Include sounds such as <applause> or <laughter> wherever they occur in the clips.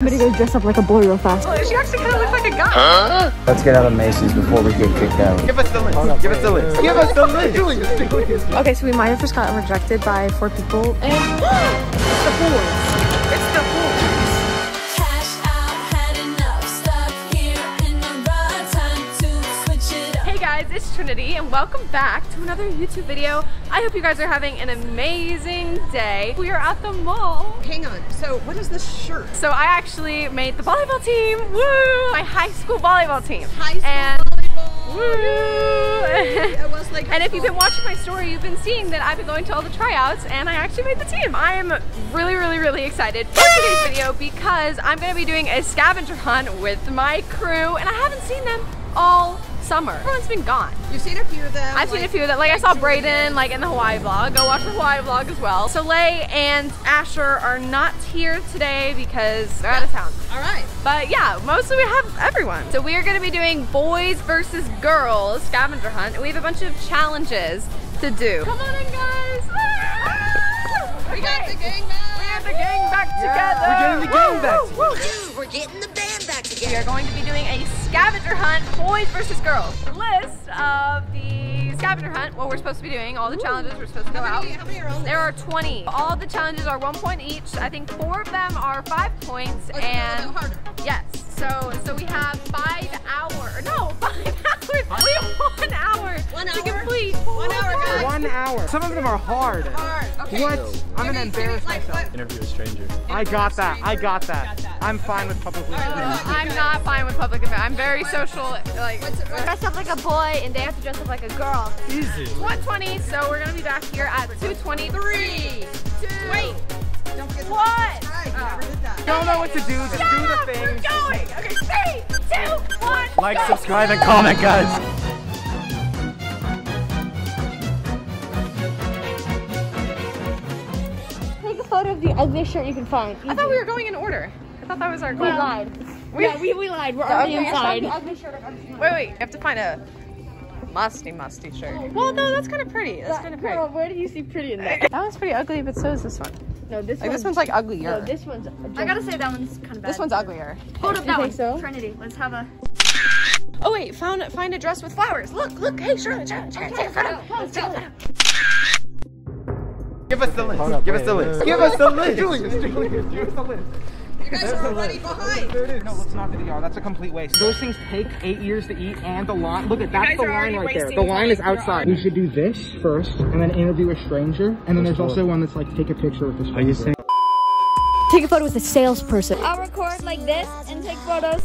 I'm gonna go dress up like a boy real fast. She actually kind of looks like a guy. Let's get out of Macy's before we get kicked out. Give us the list. Give us the list. Give us the list. Okay, so we might have just gotten rejected by four people. And <gasps> the boys. Guys, Trinity and welcome back to another YouTube video. I hope you guys are having an amazing day. We are at the mall. Hang on. So, what is this shirt? So I actually made the volleyball team. Woo! My high school volleyball team. High school and volleyball. Woo! It was like. And if you've been watching my story, you've been seeing that I've been going to all the tryouts and I actually made the team. I'm really, really, really excited for today's video because I'm gonna be doing a scavenger hunt with my crew and I haven't seen them all summer. Everyone's been gone. You've seen a few of them. I've seen a few of them. Like I saw Brayden like in the Hawaii vlog. Go watch the Hawaii vlog as well. Soleil and Asher are not here today because they're out of town. All right. But yeah, mostly we have everyone. So we are gonna be doing boys versus girls scavenger hunt. And we have a bunch of challenges to do. Come on in guys! Ah! We got the gang back. We have the gang back together. We're getting the gang back woo, woo. We're getting the band back We are going to be doing a scavenger hunt, boys versus girls. The list of the scavenger hunt, what we're supposed to be doing, all the challenges we're supposed to go How out. many, how many are on There are 20. All the challenges are one point each. I think four of them are five points. Oh, so they're a and harder. yes, so so we have five hours. No, five <laughs> hours. We have one hour One to hour? complete. One hour, hour. Some of them are hard. Hard. Okay. What? I'm gonna me- give me, embarrass like, myself. what- Interview a stranger. I got that. I got that. I'm fine with public oh, I'm not fine with public event. I'm very social. Like What's it- dress up like a boy, and they have to dress up like a girl. Easy. 120. So we're gonna be back here at 2:23. Two. Wait. Don't forget What? Right, you oh. never did that. Don't know what to do. Just do the Stop! We're going. Okay, three, two, one. Like, go. subscribe, and comment, guys. Ugliest shirt you can find. I thought we were going in order. I thought that was our goal. We lied. yeah, we, we lied. We're already inside. Wait, wait. You have to find a musty, musty shirt. Well, no, that's kind of pretty. That's kind of pretty. Girl, where do you see pretty in there? That one's pretty ugly, but so is this one. No, this Like one. this one's like uglier. No, this one's. I gotta say that one's kind of bad. this one's uglier. Hold up You that one. so? Trinity, let's have a. Oh wait, found find a dress with flowers. Look, look. Hey, Charlotte, Charlotte, Charlotte, take a photo. Let's take a photo. Give us the list. Up, Give us the list. Give us the list. Julius, Julius, give us the list. You guys are already behind. There it is. No, let's not do the y'all. That's a complete waste. Those things take eight years to eat, and the line. Look at that's the line right there. The line is outside. We should do this first, and then interview a stranger, and then there's also one that's like take a picture with the stranger. Are you saying? Take a photo with a salesperson. I'll record like this and take photos.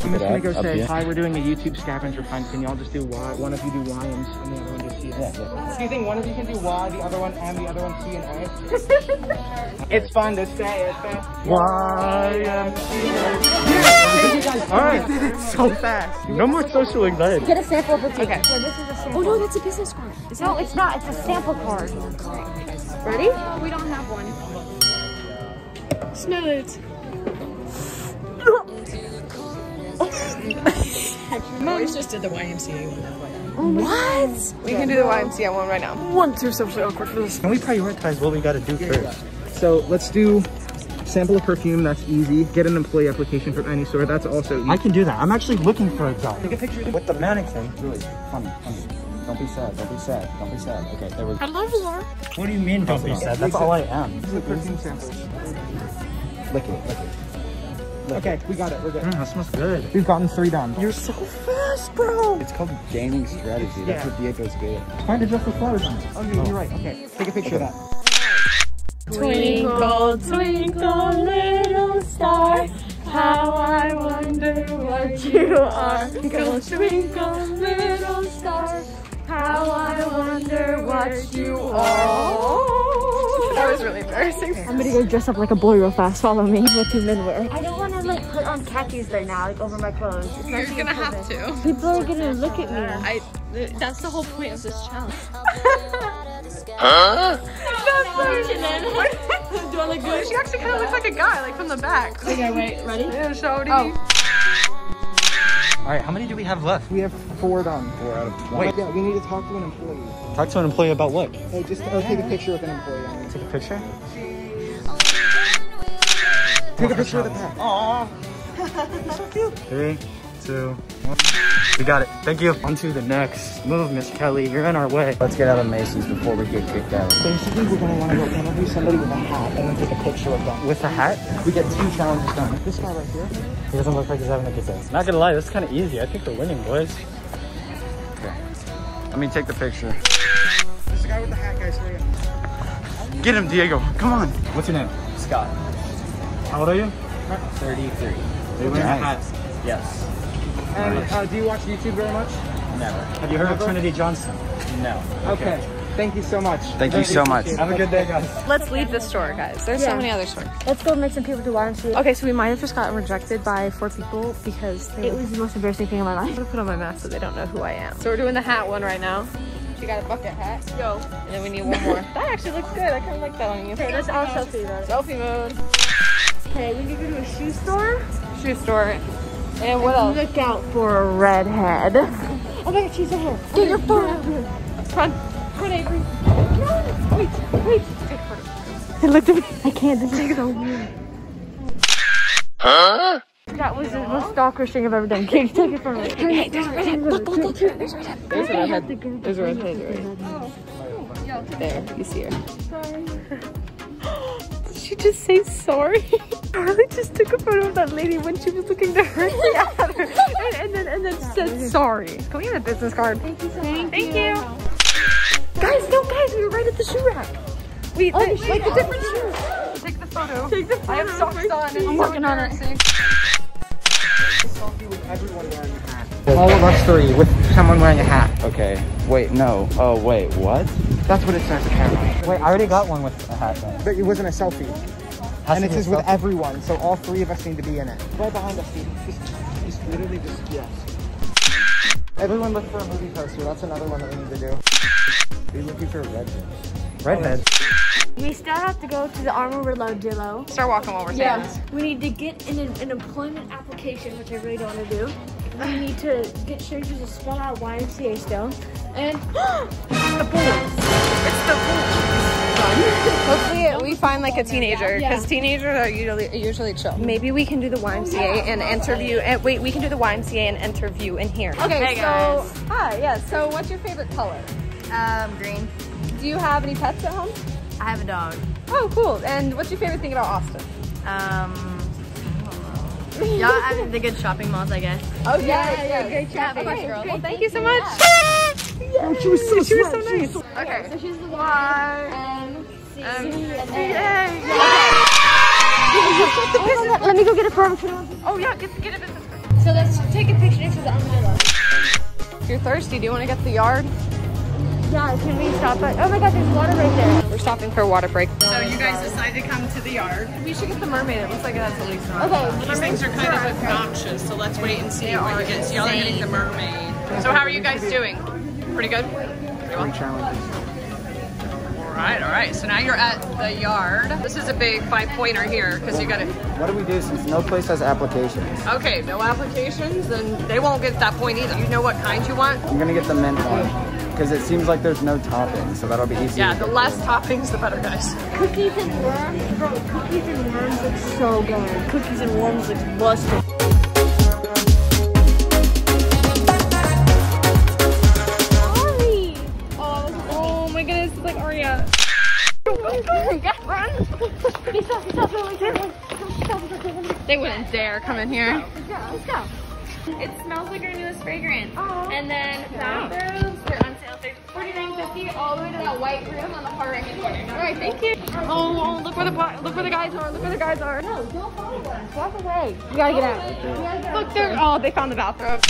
I'm just gonna go say, hi, we're doing a YouTube scavenger hunt. Can y'all just do Y? One of you do Y and, and the other one do C and A. Do you think one of you can do Y, the other one M, the other one C and A? <laughs> it's fun to say it. Y M C A. All right, did it so fast. No more social anxiety. Get a sample of the ticket. Okay. Yeah, this is a sample. Oh no, that's a business card. No, it's not. It's a sample card. Ready? We don't have one. Smell it. Boys just did the YMCA one. Oh what? We can do the YMCA one right now. One, two, socially awkward for this. Can we prioritize what we gotta do first? So let's do sample of perfume. That's easy. Get an employee application from any sort. That's also easy. I can do that. I'm actually looking for a job. Take a picture with the mannequin. Really funny, funny. Don't be sad. Don't be sad. Don't be sad. Okay, there we go. I love you. What do you mean? Don't be sad. That's all I am. the perfume samples. Lick it. Lick it. Okay, we got it. We're good. Mm, that smells good. We've gotten three done. You're so fast, bro. It's called gaming strategy. That's what Diego's good at. Find a dress with flowers on it. Oh, you're, you're right. Okay, take a picture of that. Twinkle, twinkle, little star, how I wonder what you are. Twinkle, twinkle, little star, how I wonder what you are. That was really embarrassing. I'm gonna go dress up like a boy real fast. Follow me. What do men wear? I don't want to like put on khakis right now, like over my clothes. It's not You're being gonna have to. People are gonna look at me. I. That's the whole point of this challenge. <laughs> <laughs> Do I look good? She actually kind of looks like a guy, like from the back. Okay, wait, ready? Yeah, Shody. All right, how many do we have left? We have four done. Four out of 20. Wait. Yeah, we need to talk to an employee. Talk to an employee about what? Oh, just oh, take a picture with an employee. Take a picture. Take a picture of the pet. Aww. <laughs> Three, two, one. We got it. Thank you. On to the next move, Miss Kelly. You're in our way. Let's get out of Macy's before we get kicked out. Basically, we're gonna wanna go interview somebody with a hat and then take a picture of them. With the hat, we get two challenges done. This guy right here. He doesn't look like he's having a good day. Not gonna lie, this is kind of easy. I think we're winning, boys. Okay. Let me take the picture. This guy with the hat, guys. Here you go. Get him, Diego. Come on. What's your name? Scott, How old are you? 33. They wear hats. Yes. And uh, do you watch YouTube very much? Never. Have you heard of Trinity Johnston? No. Okay. Thank you so much. Thank you so much. Have a good day, guys. Let's leave the store, guys. There's so many other stores. Let's go make some people to YMCA. Okay, so we might have just gotten rejected by four people because they It was the most embarrassing thing in my life. I'm gonna put on my mask so they don't know who I am. So we're doing the hat one right now. She got a bucket hat. Go. And then we need one more. that actually looks good. I kind of like that on you. Okay, let's all selfie about it. Selfie mode. Okay, we need to go to a shoe store. Shoe store. And what else? Look out for a redhead. Oh my god, she's right here. Get your phone. Run. Run, Avery. No, wait, wait. Take a photo. It looked at me. I can't. This is so weird. Huh? That was the most stalker thing I've ever done. Can you take it from me? Hey, there's a redhead. Look, look, look. There's a redhead. There's a redhead. There's a redhead right oh, there. You see her. Did she just say sorry? <laughs> Harley just took a photo of that lady when she was looking directly at her and, and then and then said sorry. Can we get a business card? Thank you so much. Thank you. Guys, no guys, we were right at the shoe rack. We Oh, like, the like the shoe different shoes. Take the photo. Take the photo. I have socks on. It's I'm so working on it. Embarrassing. Selfie with everyone wearing a hat. All of us three with someone wearing a hat. Okay. Wait, no. Oh, wait. What? That's what it says apparently. Wait, I already got one with a hat then. But it wasn't a selfie. Has and to it be says a with everyone, so all three of us need to be in it. Right behind us, Steve. Just, just literally just, yes. Everyone look for a movie poster. That's another one that we need to do. We're looking for a redhead. Redhead? We still have to go to the Armadillo. Start walking while we're saying Yeah, this. we need to get in an, an employment application, which I really don't want to do. We need to get strangers to spell out YMCA still. And <gasps> the boys. It's the Hopefully we find like a teenager because Yeah. teenagers are usually usually chill. Maybe we can do the YMCA and interview. And wait, we can do the YMCA and interview in here. Okay, Hey, so hi, yeah. So what's your favorite color? Um, green. Do you have any pets at home? I have a dog. Oh, cool. And what's your favorite thing about Austin? Um, I don't know. Yeah, I mean, the good shopping malls, I guess. Oh yeah, yeah, great Yeah, of course, girl. Well, thank you so much. Oh, she was so She was so nice. Okay. So she's the one. Bye. Um, C. And Yay. <laughs> Let me go get a form. Oh yeah, get get a business card. So let's take a picture next to the umbrella. If you're thirsty, do you want to get the yard? Yeah, can we stop at? Oh my god, there's water right there. We're stopping for a water break. So you guys decided to come to the yard. We should get the mermaid. It looks like it has the least Okay. These things are kind of obnoxious, so let's wait and see what you get. So y'all are getting the mermaid. So how are you guys doing? Pretty good? Pretty well? All right, all right. So now you're at the yard. This is a big five pointer here because you got to. What do we do since no place has applications? Okay, no applications, then they won't get that point either. You know what kind you want? I'm gonna get the mint one. Because it seems like there's no topping, so that'll be easy. Yeah, the less through. toppings, the better, guys. Cookies and worms, bro. Cookies and worms look so good. Cookies and worms look busted. Oh, oh my goodness, it's like Aria. Run. They wouldn't dare come in here. Let's go. Let's go. It smells like our newest fragrance. And then bathrobes are on sale for $49.50 all the way to that white room on the far right hand corner. All right, thank you. Oh, oh, look where the look where the guys are. Look where the guys are. No, don't follow us. Walk away. You gotta get out. We gotta get out. Look, they're oh, they found the bathrobe.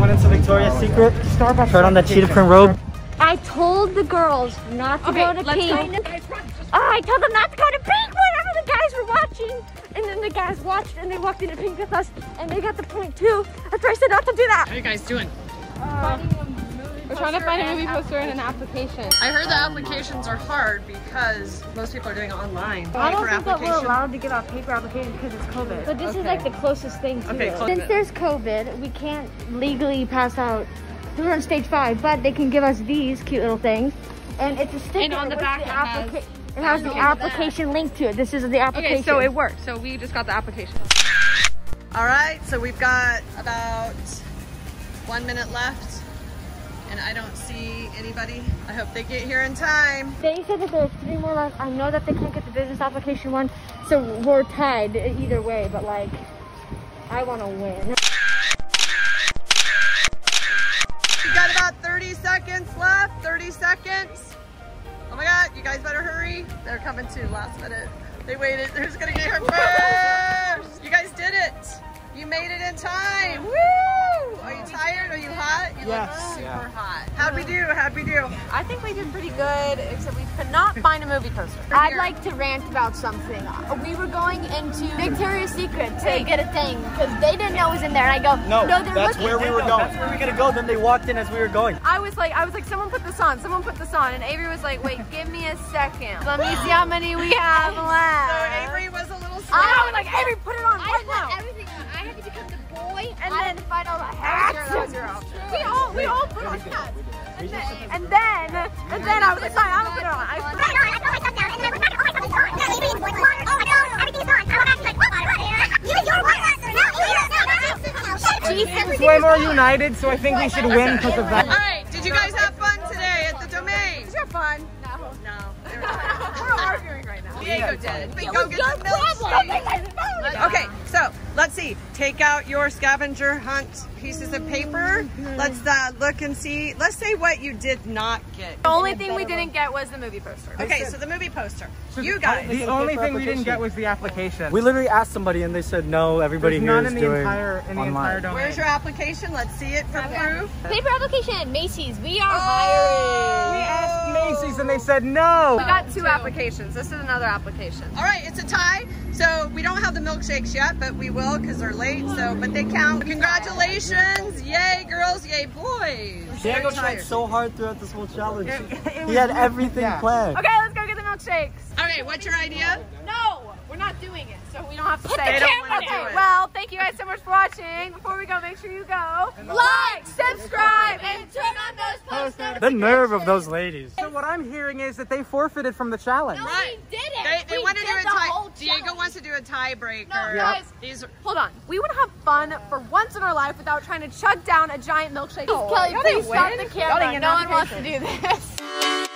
Went into Victoria's Secret. Starbucks. Tried on that cheetah print robe. I told the girls not to Okay, go to let's pink. go. Oh, ah, I told them not to go to pink whenever the guys were watching. And then the guys watched and they walked into pink with us and they got the point too. That's why I said not to do that. How are you guys doing? We're trying to find a movie poster and an application. I heard the applications are hard because most people are doing it online. I don't think that we're application. allowed to give out paper applications because it's COVID. But this is like the closest thing to Okay, it. Since there's COVID, we can't legally pass out. We're on stage five, but they can give us these cute little things. And it's a sticker. And on the with back it has- applica- It has the application link to it. This is the application. Okay, so it worked. So we just got the application. All right, so we've got about one minute left, and I don't see anybody. I hope they get here in time. They said that there's three more left. I know that they can't get the business application one, so we're tied either way. But like, I want to win. We got about 30 seconds left. 30 seconds. Oh my God, you guys better hurry. They're coming too last minute. They waited. Who's gonna get here first? You guys did it. You made it in time. Woo! Are you tired? Are you hot? You Yes, look super yeah. hot. How'd we do? How'd we do? I think we did pretty good, except we could not find a movie poster. I'd like to rant about something. We were going into Victoria's Secret to get a thing because they didn't know it was in there, and I go, No, no, they're that's looking. where we were going. That's where we were gonna go. Then they walked in as we were going. I was like, I was like, someone put this on, someone put this on, and Avery was like, wait, give me a second. Let me see how many we have left. <laughs> So. Avery was a little slow. I was like, Avery, put it on I had to become the boy, And I then- to find all the hats. was your- that was your option. We all, we all put on hats. And then, and then, and then I was like, I'm gonna put it on. I put it on. It's way more united, so I think we should win because of that. right, did you guys have fun today at the domain? Did you have fun? No. We're arguing right now. Diego did. But go get the milkshake. Okay, so let's see. Take out your scavenger hunt pieces of paper. Let's uh, look and see. Let's say what you did not get. The only thing we didn't get was the movie poster. Okay, so the movie poster. You guys. The only thing we didn't get was the application. We literally asked somebody and they said no. Everybody There's here none is in the doing entire in the online. entire domain. Where's your application? Let's see it for proof. Paper application at Macy's. We are Oh. hiring. We asked Macy's and they said no. We got two applications. This is another application. All right, it's a tie. So we don't have the milkshakes yet, but we will because they're late. So, but they count. Congratulations! Yay, girls! Yay, boys! Diego tried so hard throughout this whole challenge. He had everything Yeah. planned. Okay, let's go get the milkshakes. Okay, what's your idea? No, we're not doing it, so we don't have to say They it. don't wanna do okay, it. well, thank you guys so much for watching. Before we go, make sure you go like, subscribe, and turn on those post The nerve of those ladies. So what I'm hearing is that they forfeited from the challenge. Right. We did it. They, they We want to do did a the tie. whole Diego challenge. wants to do a tiebreaker. No, guys. These. Hold on. We want to have fun for once in our life without trying to chug down a giant milkshake. Kelly, Y'all please stop the camera. No one wants to do this.